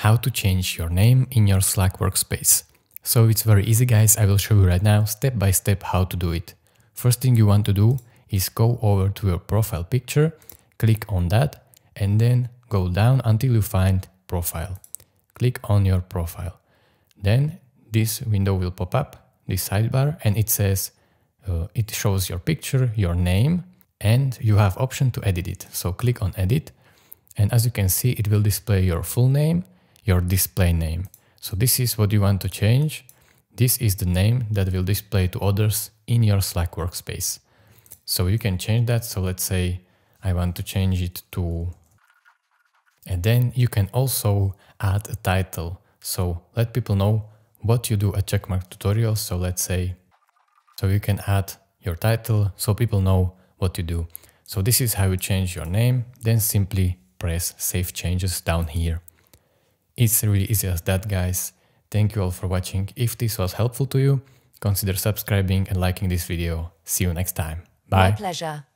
how to change your name in your Slack workspace. So it's very easy guys, I will show you right now step by step how to do it. First thing you want to do is go over to your profile picture, click on that and then go down until you find profile. Click on your profile. Then this window will pop up, this sidebar and it says, uh, it shows your picture, your name and you have option to edit it. So click on edit and as you can see it will display your full name, your display name. So this is what you want to change. This is the name that will display to others in your Slack workspace. So you can change that. So let's say I want to change it to, and then you can also add a title. So let people know what you do at Checkmark tutorials. So let's say, so you can add your title so people know what you do. So this is how you change your name, then simply press save changes down here. It's really easy as that guys. Thank you all for watching. If this was helpful to you, consider subscribing and liking this video. See you next time. Bye. My pleasure.